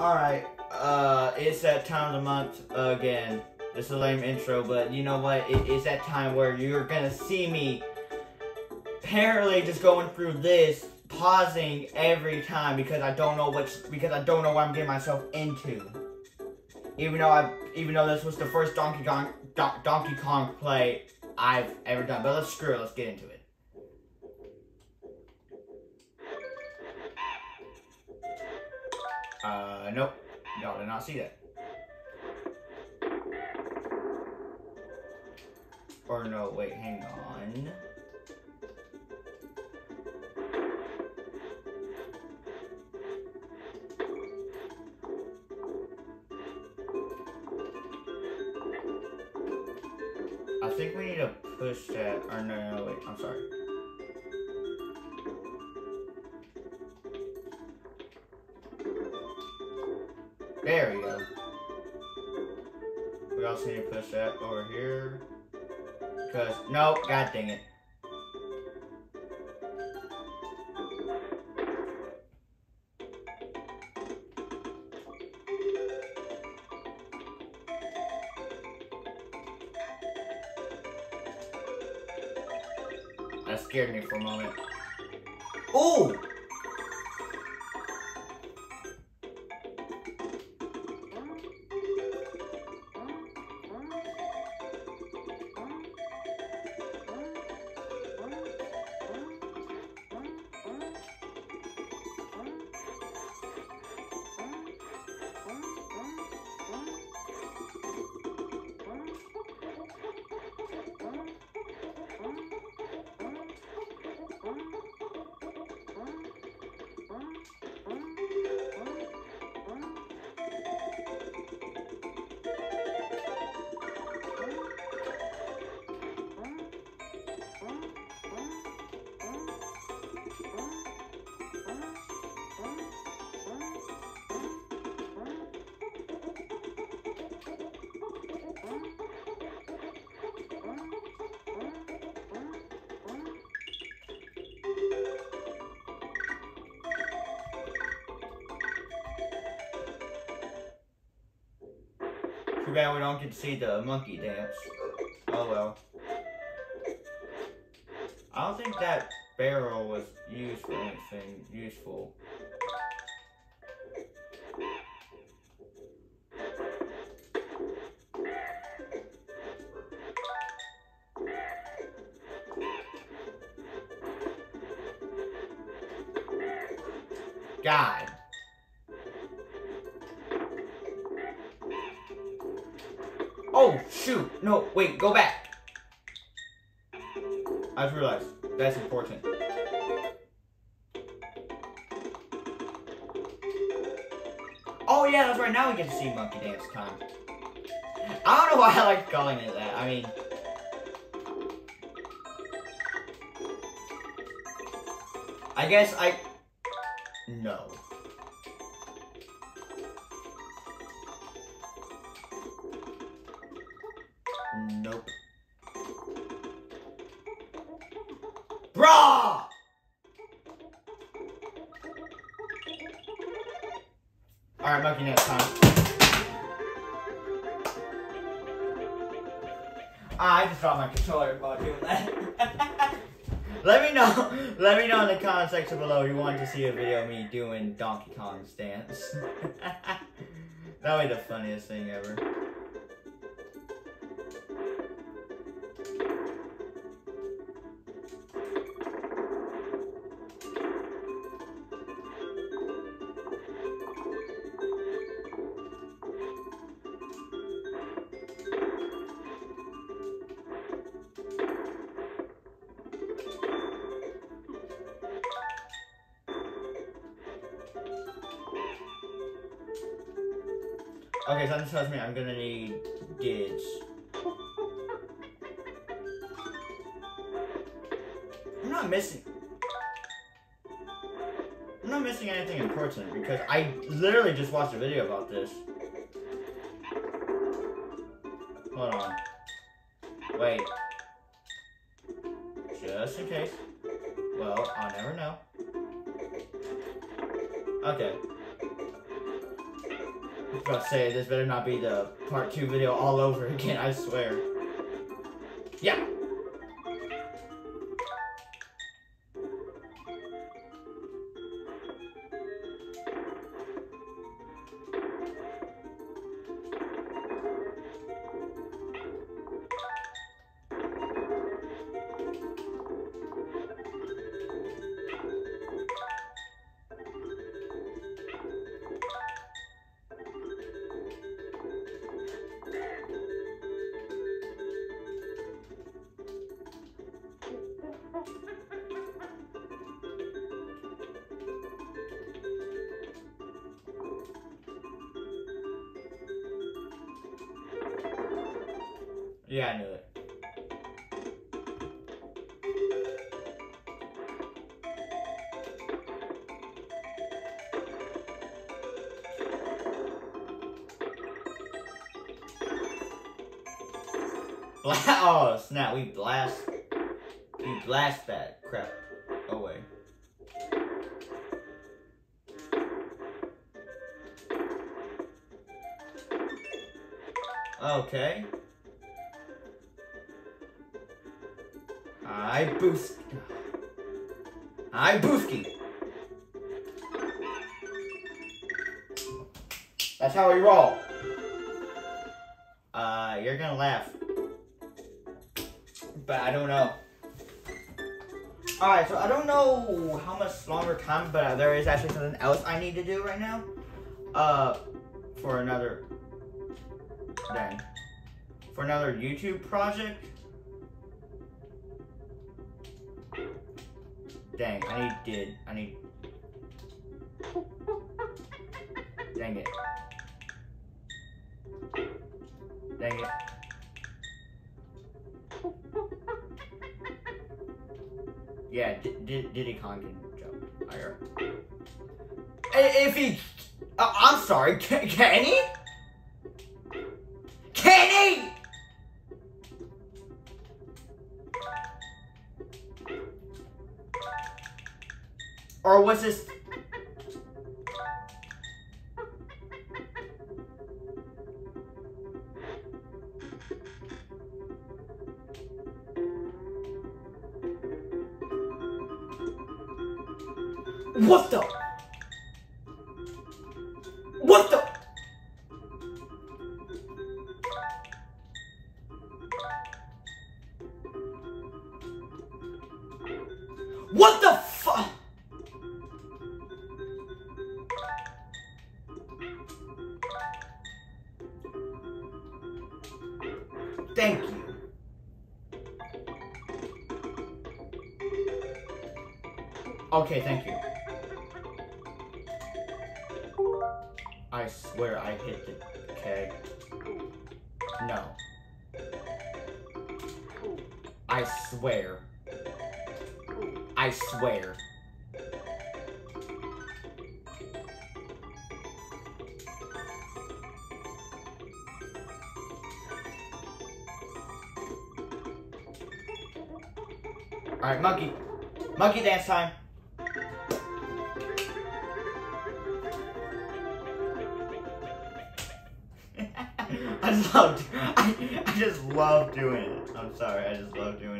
Alright, uh, it's that time of the month again. It's a lame intro, but you know what? It, it's that time where you're gonna see me apparently just going through this, pausing every time because I don't know what's because I don't know what I'm getting myself into. Even though I, even though this was the first Donkey Kong Don, Donkey Kong play I've ever done, but let's screw it. Let's get into it. Uh, nope. Y'all did not see that. Or no, wait, hang on. I think we need to push that. Or no, no, wait, I'm sorry. Over here. Because, no, god dang it. That scared me for a moment. Too bad we don't get to see the monkey dance. Oh well. I don't think that barrel was used for anything useful. Alright, Monkey Dance time. Ah, I just dropped my controller while doing that. let me know. Let me know in the comment section below if you want to see a video of me doing Donkey Kong's dance. that would be the funniest thing ever. Tells me I'm gonna need Gids. I'm not missing. I'm not missing anything important because I literally just watched a video about this. Part two video all over again, I swear. Yeah, I knew it. Oh snap! We blast, we blast that crap away. Okay. I boost. I boosky. That's how we roll. Uh, you're gonna laugh. But I don't know. Alright, so I don't know how much longer time, but there is actually something else I need to do right now. Uh, for another. Dang. For another YouTube project. I did. I need. Dang it. Dang it. Yeah, D D Diddy Kong can jump higher. If he. Uh, I'm sorry, can, can he? Can he? Or was this Okay, thank you. I swear I hit the K. No. I swear. I swear. Alright, monkey. Monkey dance time. Love doing it. I'm sorry, I just love doing it.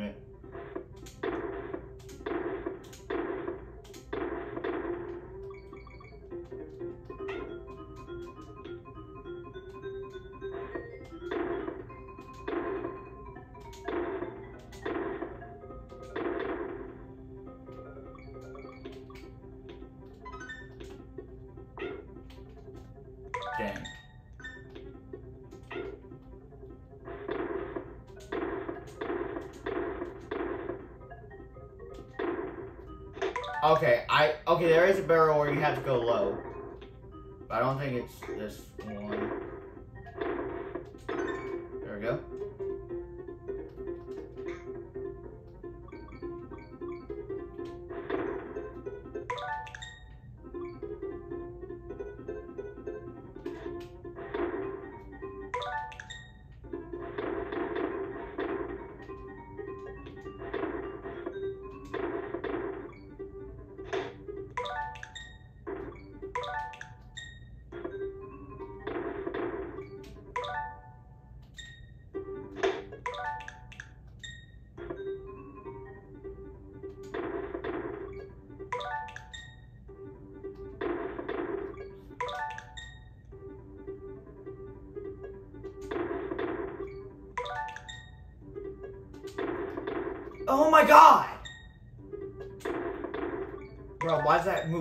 Okay, I okay. There is a barrel where you have to go low, but I don't think it's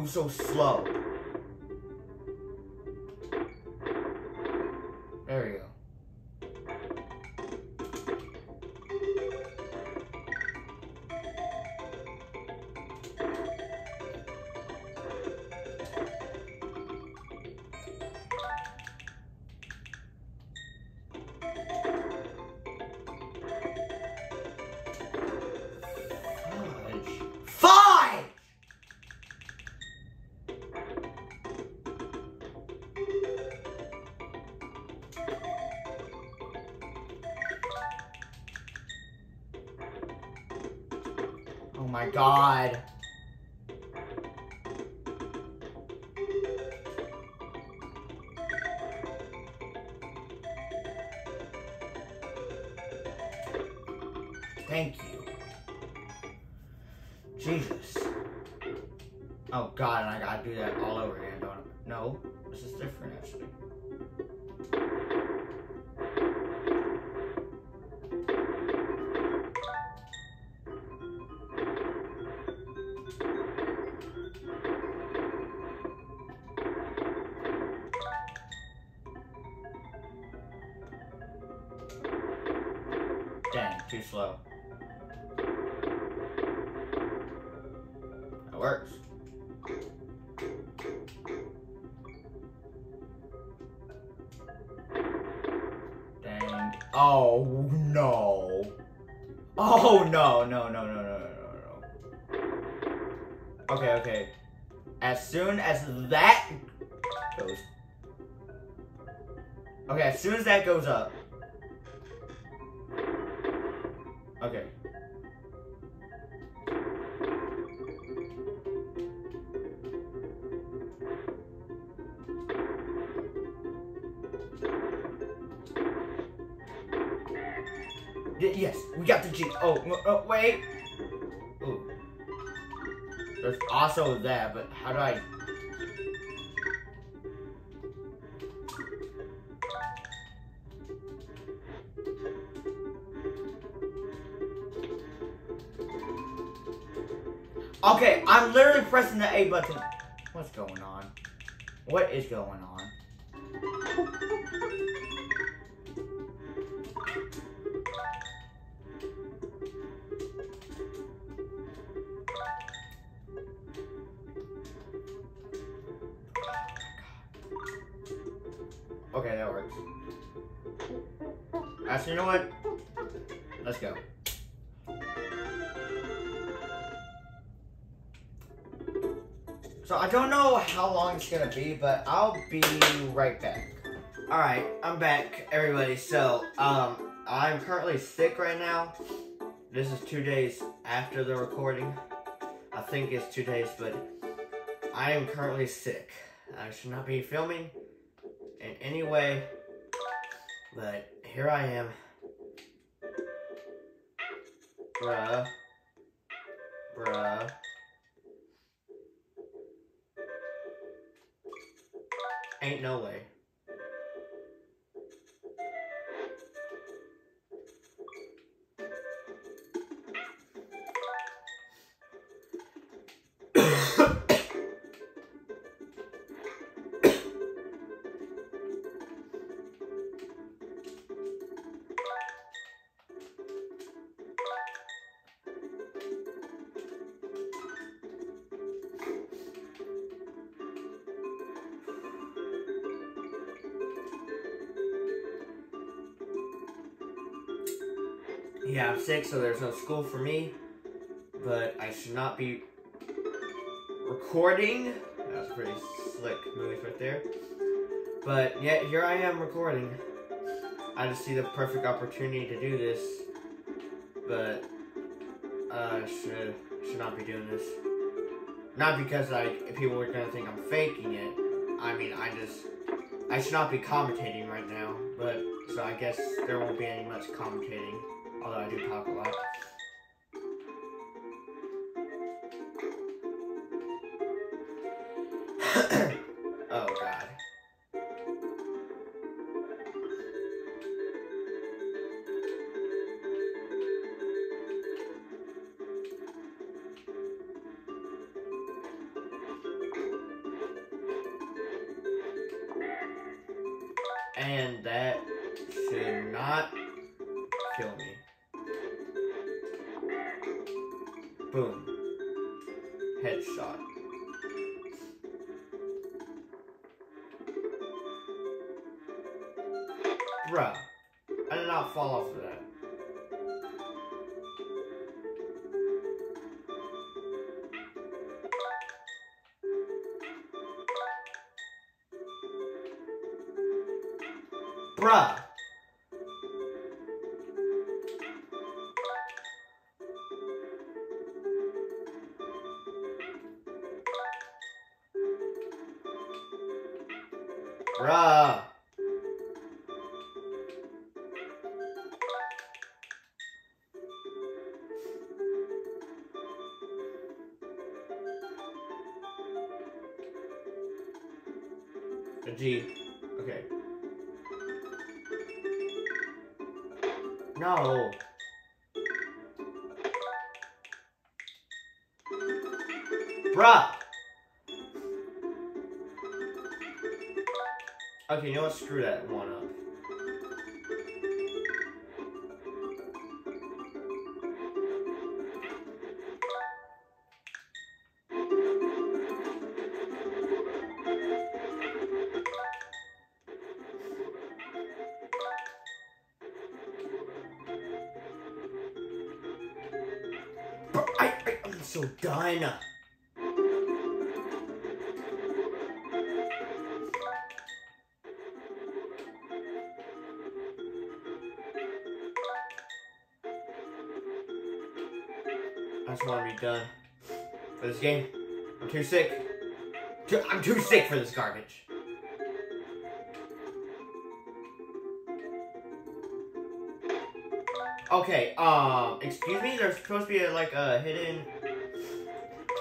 move so slow? God. That goes up. Okay. Y- yes, we got the G. Oh, oh, wait. Ooh. There's also that, but how do I? Okay, I'm literally pressing the A button. What's going on? What is going on? Gonna be, but I'll be right back. Alright, I'm back, everybody. So, um, I'm currently sick right now. This is two days after the recording. I think it's two days, but I am currently sick. I should not be filming in any way, but here I am. Bruh. Bruh. Ain't no way. Yeah, I'm sick, so there's no school for me. But I should not be recording. That was pretty slick move right there. But yet here I am recording. I just see the perfect opportunity to do this. But uh should should not be doing this. Not because like people are gonna think I'm faking it. I mean I just I should not be commentating right now, but so I guess there won't be any much commentating. Although I do talk a lot. G. Okay. No. Bruh. Okay, you know what? Screw that one up. Done for this game. I'm too sick. Too, I'm too sick for this garbage. Okay, um, excuse me, there's supposed to be a, like a hidden.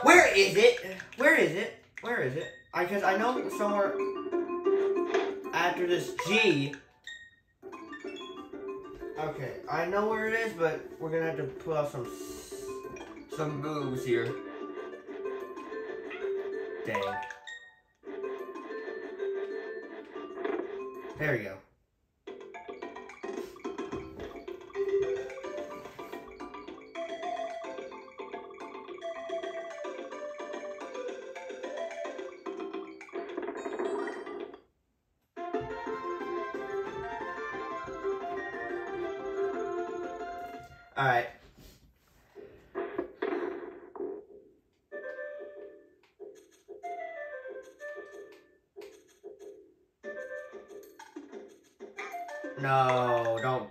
Where is it? Where is it? Where is it? I because I know somewhere after this G. Okay, I know where it is, but we're gonna have to pull out some some moves here. Dang. There we go. All No, don't.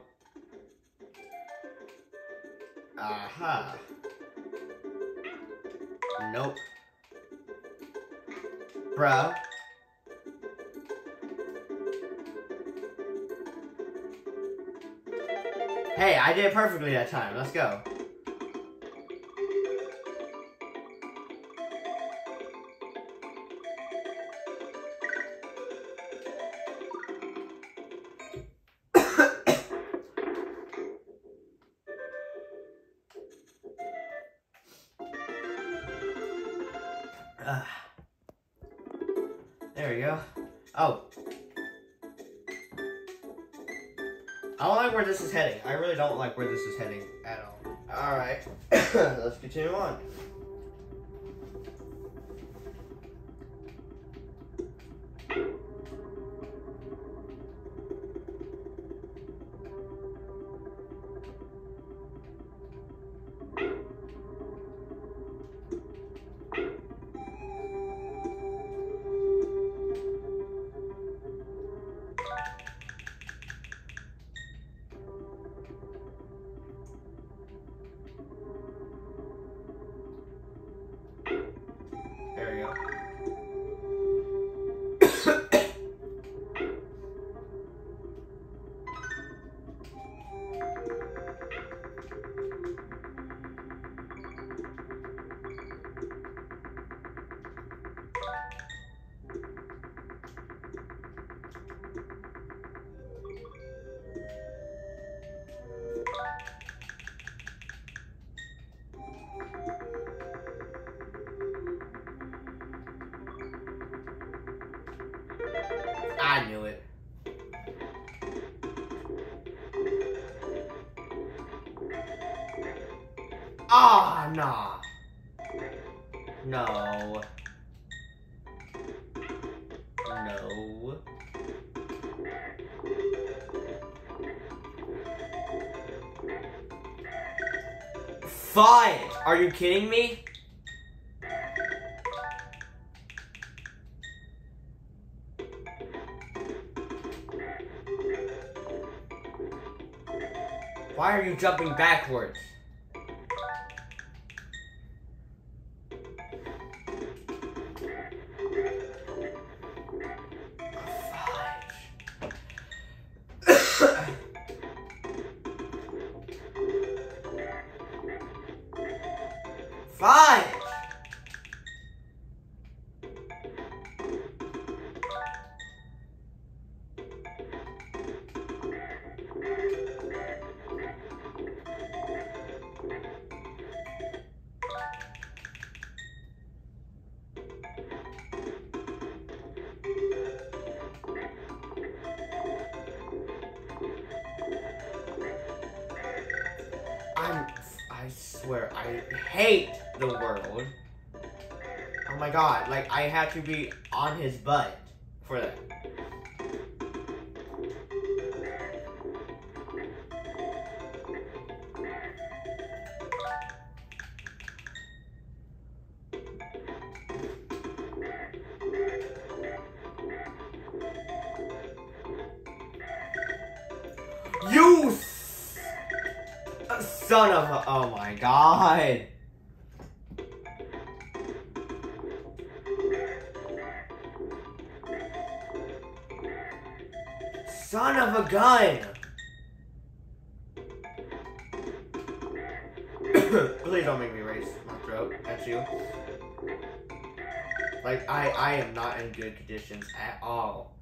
Aha. Nope. Bruh. Hey, I did it perfectly that time. Let's go. Fudge! Are you kidding me? Why are you jumping backwards? Swear, I hate the world. Oh my god, like, I have to be on his butt for that. God. Son of a gun. Please don't make me raise my throat at you. Like I, I am not in good conditions at all.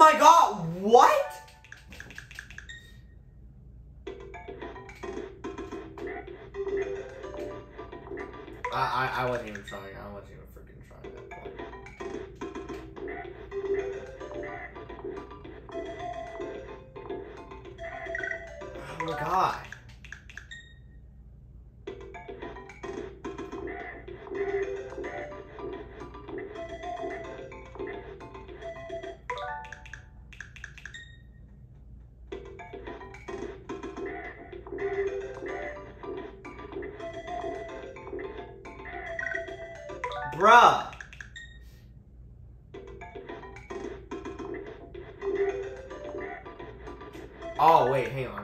My god, Bruh. Oh, wait, hang on.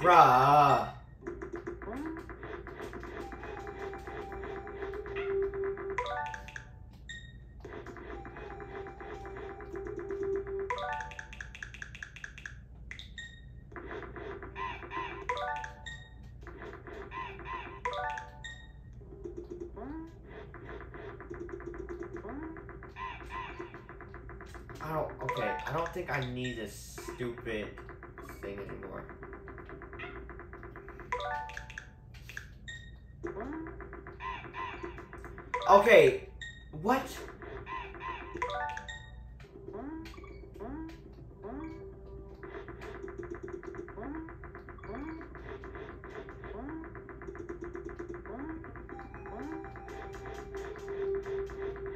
Bruh. I don't, okay, I don't think I need this stupid thing anymore. Okay, what?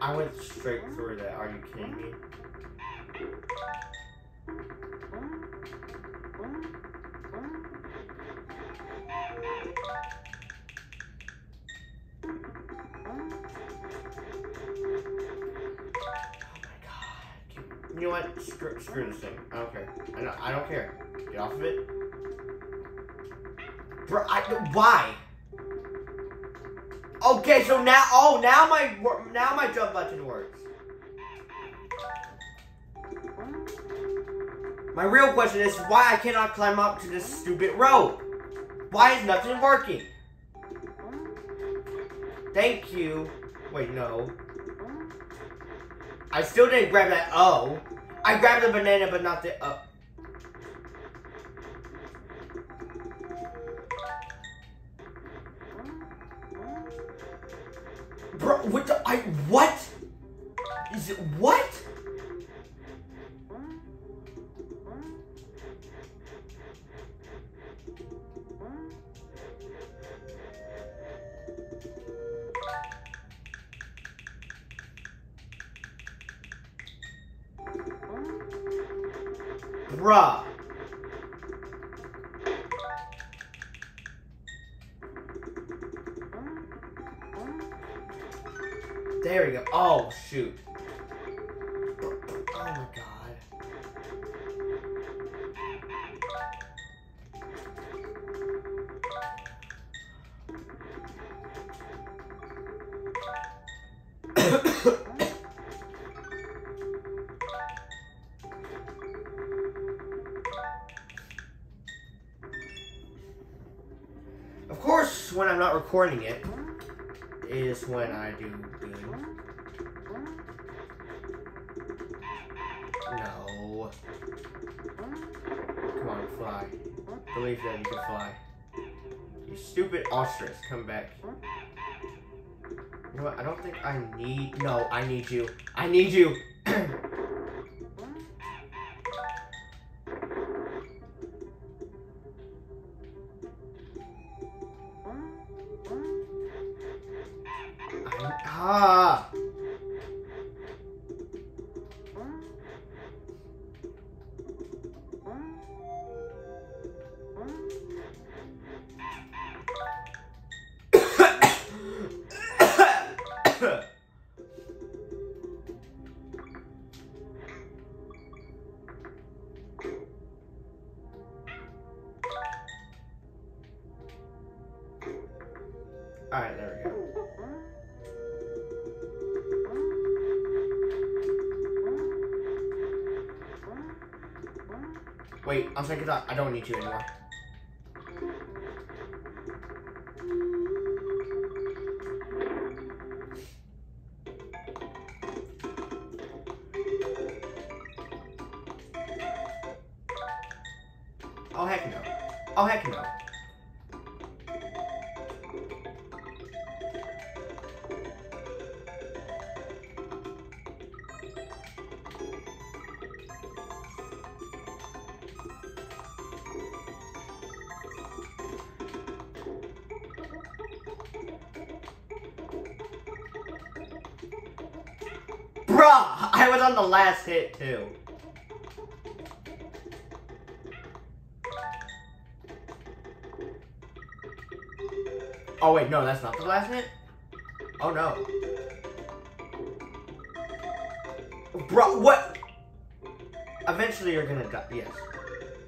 I went straight Screw, screw this thing. I don't care. I don't, I don't care. Get off of it. Bro, I, why? Okay, so now, oh, now my, now my jump button works. My real question is why I cannot climb up to this stupid rope. Why is nothing working? Thank you. Wait, no. I still didn't grab that O. I grabbed the banana, but not the O. Bro, what the, I, what? There we go. Oh, shoot. Oh my god. of course, when I'm not recording it, ostrich, come back. You know what? I don't think I need. No, I need you. I need you. Thought. I don't need you anymore. Oh heck no. Oh heck no. Last hit too. Oh wait, no, that's not the last hit? Oh no. Bro, what? Eventually you're gonna die, yes.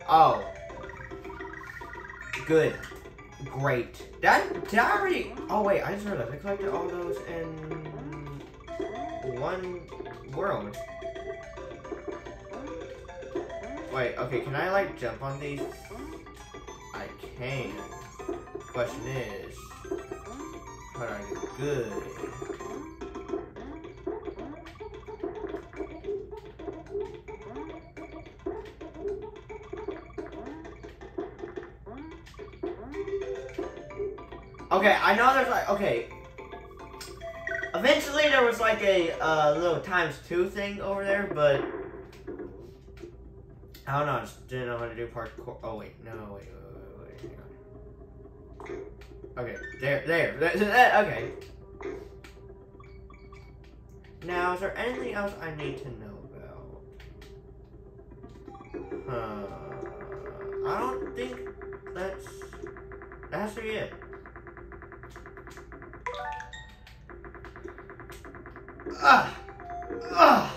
Oh. Good. Great. I, did I already? Oh wait, I just realized I collected all those in one world. Wait, okay, can I like jump on these? I can. Question is, how do I do good? Okay, I know there's like, okay. Eventually there was like a uh, little times two thing over there, but I just didn't know how to do parkour. Oh wait, no, wait, wait, wait, wait. Okay, there, there, that, that, okay. Now, is there anything else I need to know about? Uh, I don't think that's that's it. Ah, ah.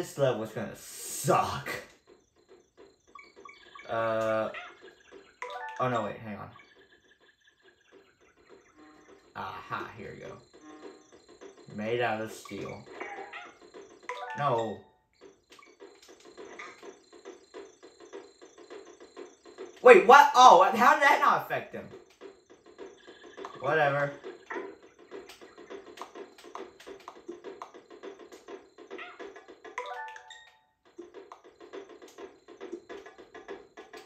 This, level is gonna suck. Uh, oh no, wait, hang on. Aha, here we go. Made out of steel. No. Wait, what? Oh, how did that not affect him? Whatever.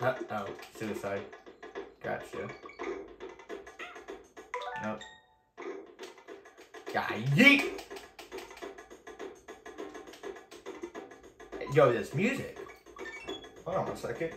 Oh, suicide. Gotcha. Nope. Yeah, yeet! Yo, this music. Hold on a second.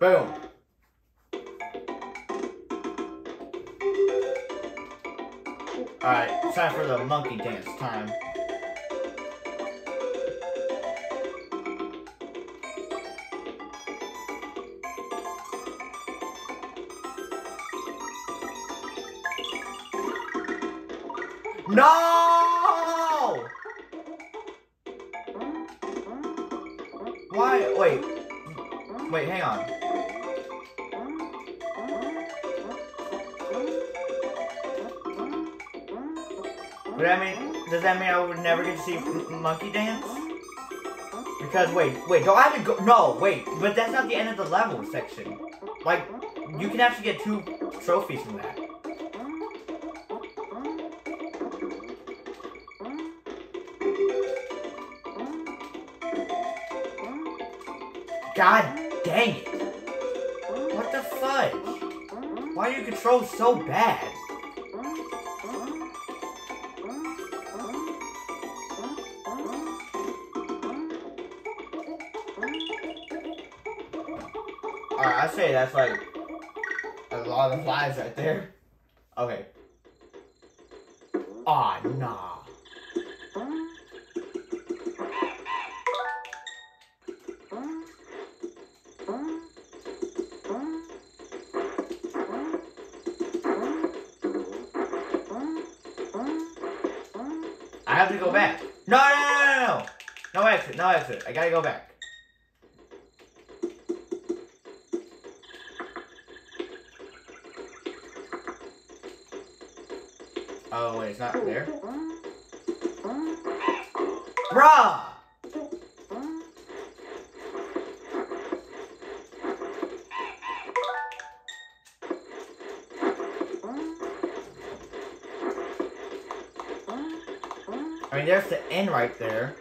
Boom. Alright, time for the monkey dance time. see monkey dance? Because, wait, wait, do I have to go- No, wait, but that's not the end of the level section. Like, you can actually get two trophies from that. God dang it! What the fudge? Why do you control so bad? I say that's like a lot of lives right there. Okay. Aw, nah. I have to go back. No, no, no, no, no. No exit, no exit. I gotta go back. Oh, wait, it's not there? Bruh! I mean, there's the end right there.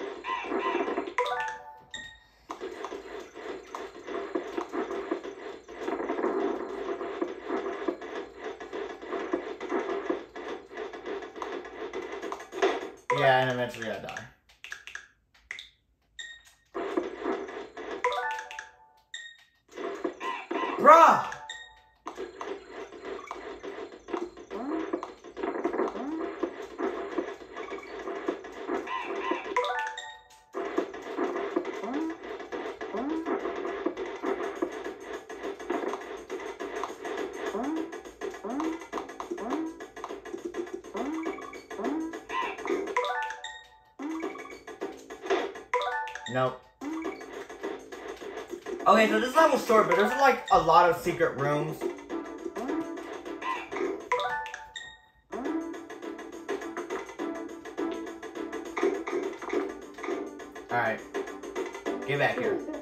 Okay, so this level's short, but there's like a lot of secret rooms. Alright. Get back here.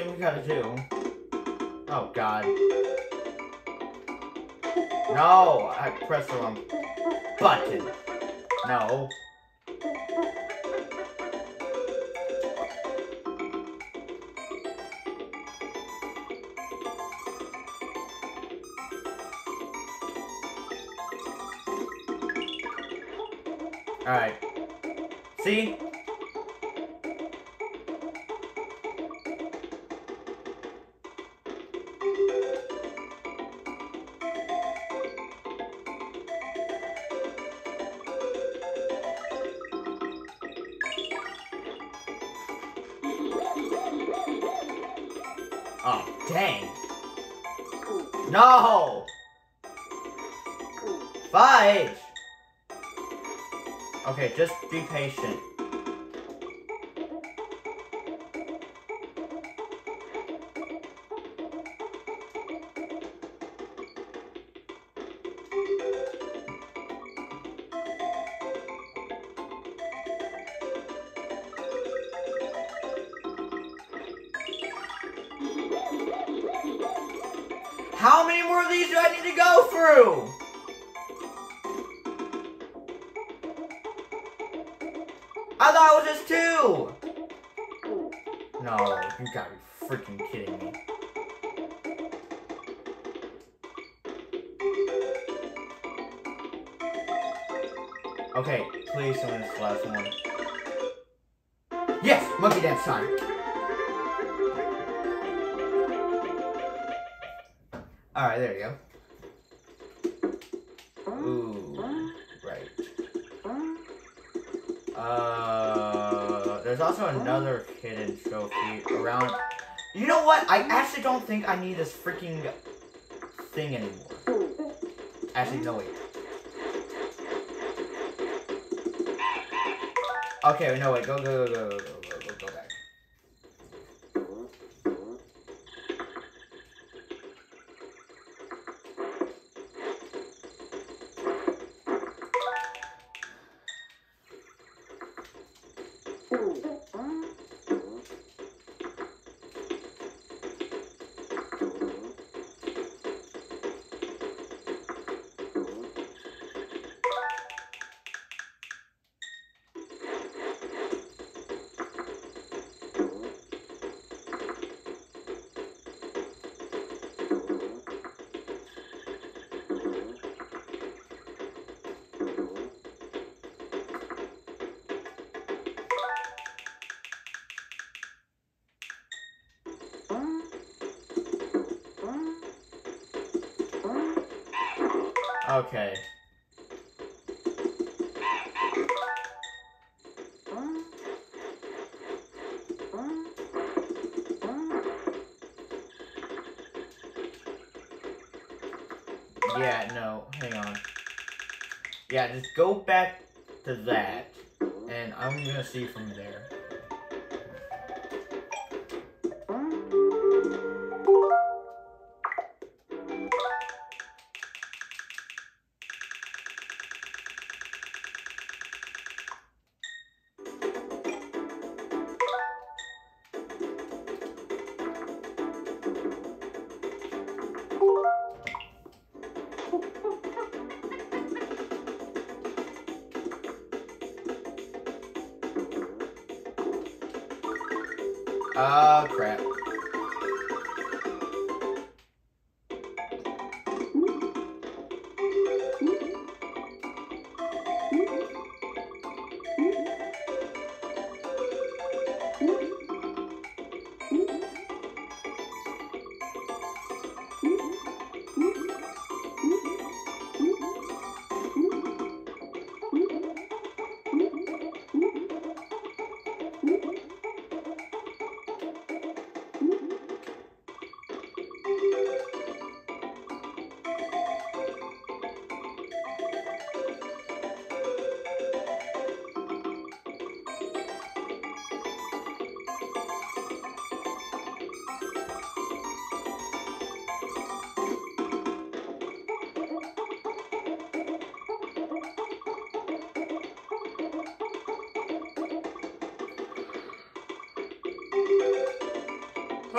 Thing we gotta do. Oh god. No, I pressed the wrong button. No. Oh, dang. No! Fudge! Okay, just be patient. 刚才 Okay. Yeah, no, hang on. Yeah, just go back to that, and I'm gonna see from there.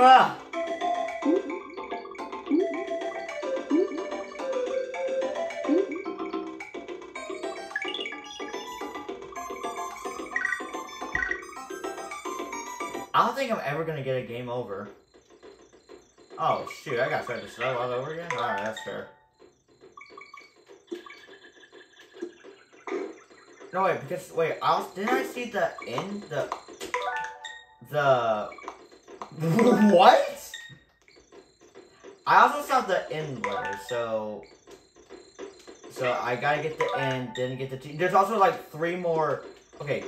Ah! I don't think I'm ever gonna get a game over. Oh shoot, I gotta start this level all over again? Alright, that's fair. No wait, because wait, I was didn't I see the end the the what? I also saw the end letter, so so I gotta get the end, then get the T. There's also like three more. Okay,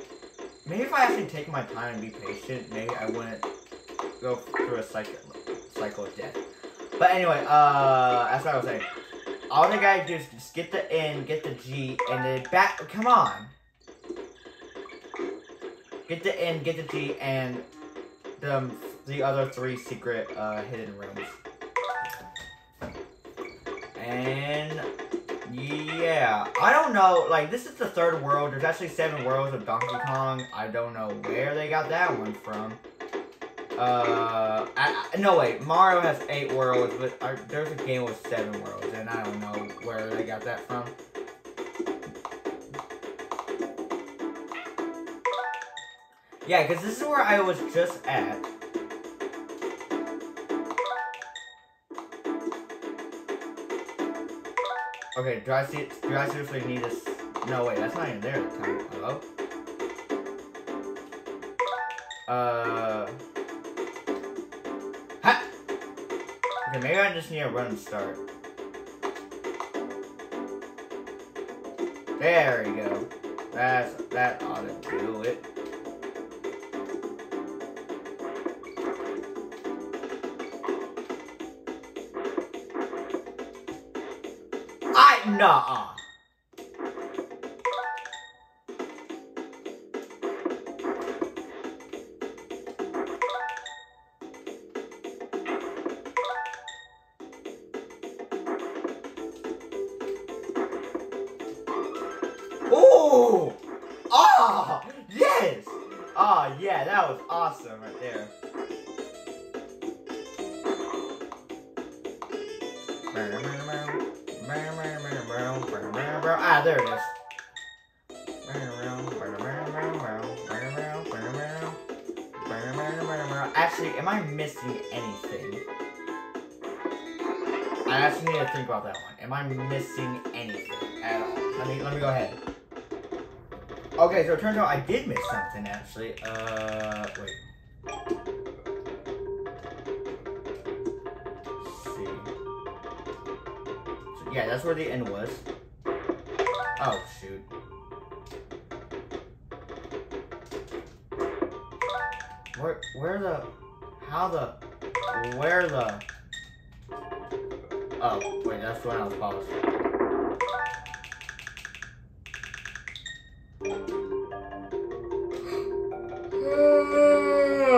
maybe if I actually take my time and be patient, maybe I wouldn't go through a cycle cycle of death. But anyway, uh, that's what I was saying. All they gotta do is just get the N, get the G, and then back. Come on. Get the N, get the G, and the the other three secret uh, hidden rooms. And yeah, I don't know. Like this is the third world. There's actually seven worlds of Donkey Kong. I don't know where they got that one from. Uh, I, I, no wait, Mario has eight worlds, but there's a game with seven worlds, and I don't know where they got that from. Yeah, because this is where I was just at. Okay, do I see? Do I seriously need this? No, wait, that's not even there. Hello. Uh. Ha! Okay, maybe I just need a run start. There we go. That's that ought to do it. I nah. Am I missing anything at all? Let me let me go ahead. Okay, so it turns out I did miss something actually. Uh, wait. Let's see. So, yeah, that's where the end was. Oh shoot. Where, where the, how the, where the? Oh, wait, that's when I was paused.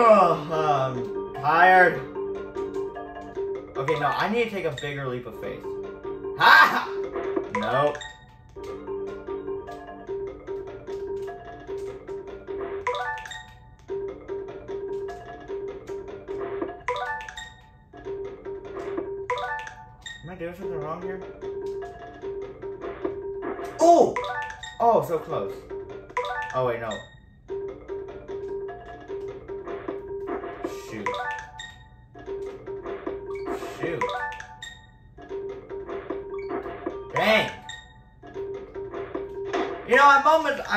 I'm um, tired. Okay, no, I need to take a bigger leap of faith. Ha! Nope.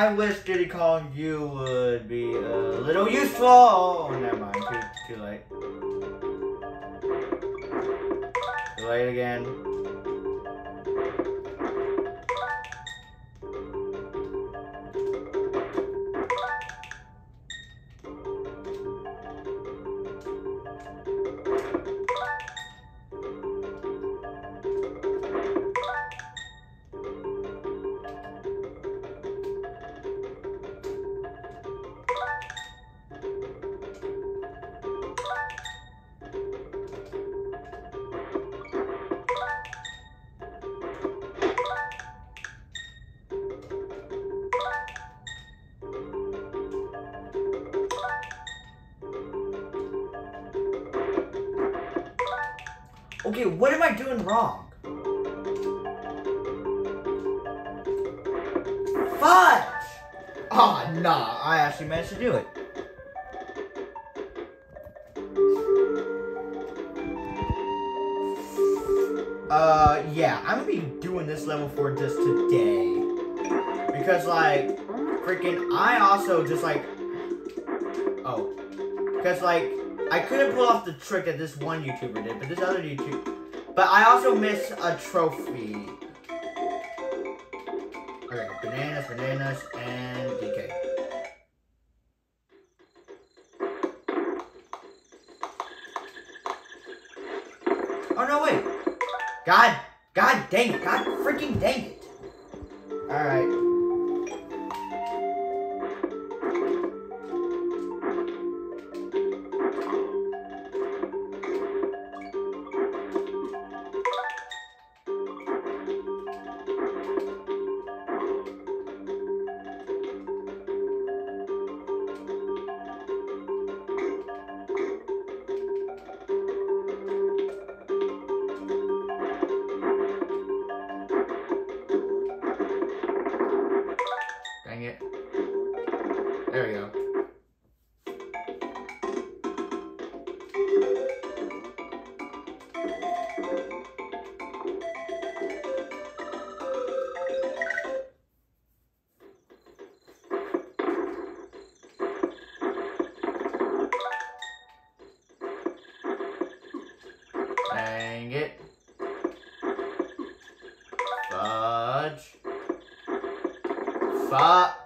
I wish Diddy Kong you would be a little useful. Okay, what am I doing wrong? Fudge! Oh, nah, I actually managed to do it. Uh, yeah, I'm gonna be doing this level for just today. Because, like, freaking, I also just, like, oh. Because, like, I couldn't pull off the trick that this one YouTuber did, but this other YouTube, but I also missed a trophy. Okay, bananas, bananas, and war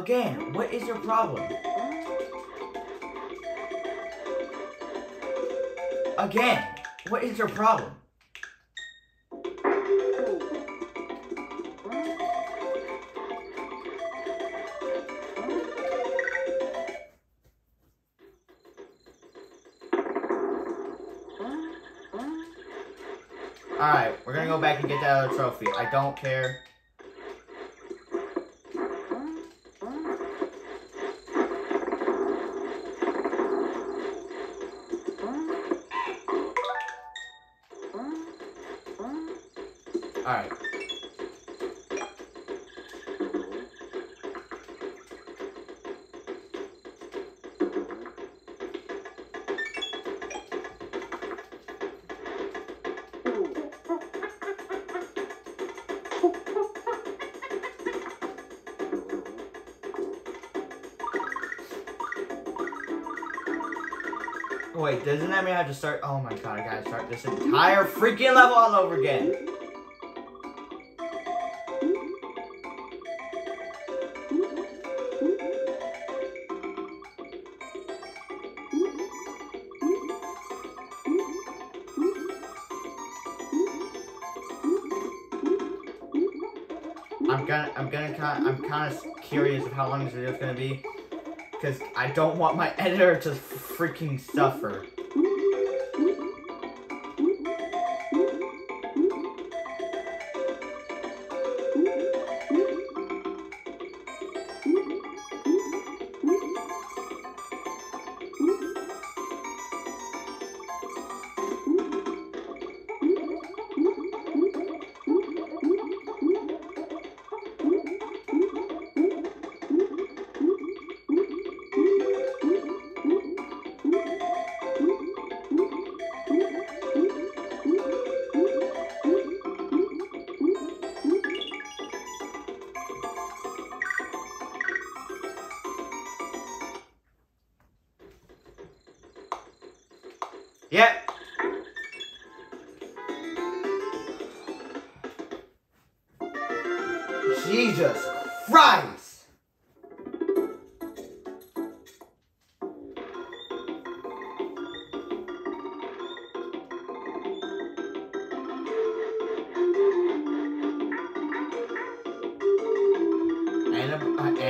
Again, what is your problem? Again, what is your problem? Alright, we're gonna go back and get that other trophy. I don't care. Wait, doesn't that mean I have to start? Oh my god, I gotta start this entire freaking level all over again. I'm gonna, I'm gonna kinda, I'm kind of curious of how long this video is gonna be, because I don't want my editor to freaking suffer.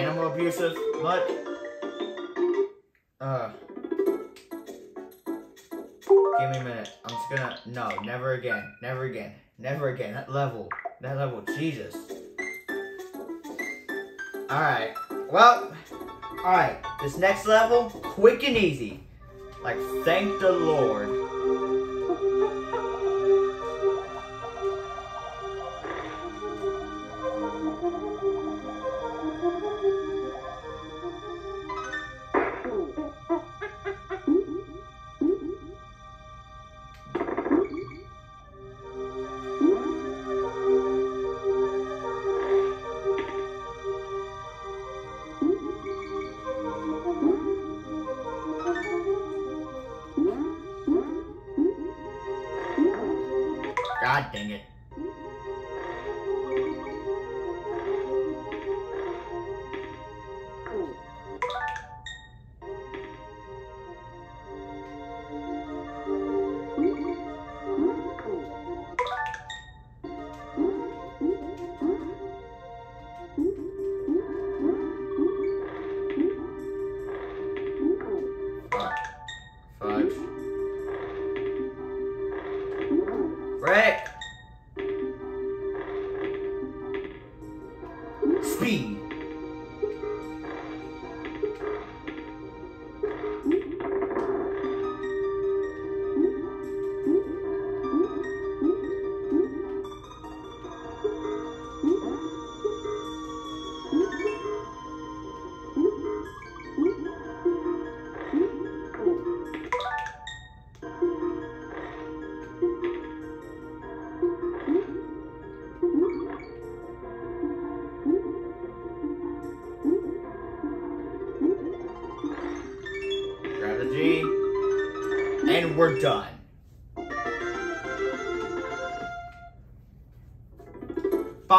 Animal abusive, but uh. Give me a minute. I'm just gonna. No, never again. Never again. Never again. That level. That level. Jesus. Alright. Well. Alright. This next level, quick and easy. Like, thank the Lord.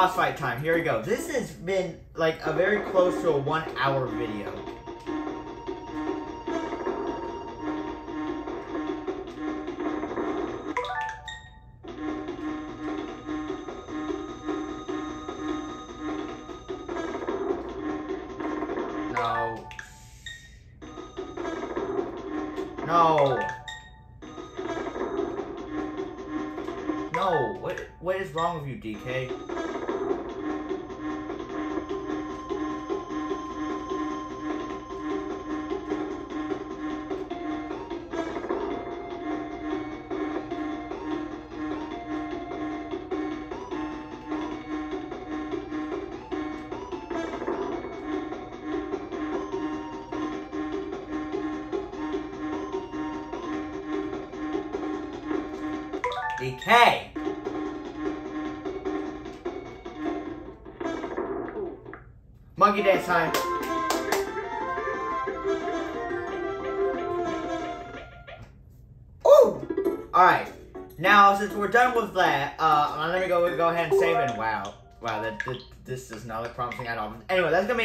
Boss fight time, here we go. This has been like a very close to a one hour video. No. No. No. What what is wrong with you? DK.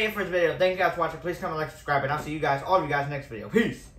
It for this video. Thank you guys for watching. Please comment, like, subscribe, and I'll see you guys, all of you guys, next video. Peace!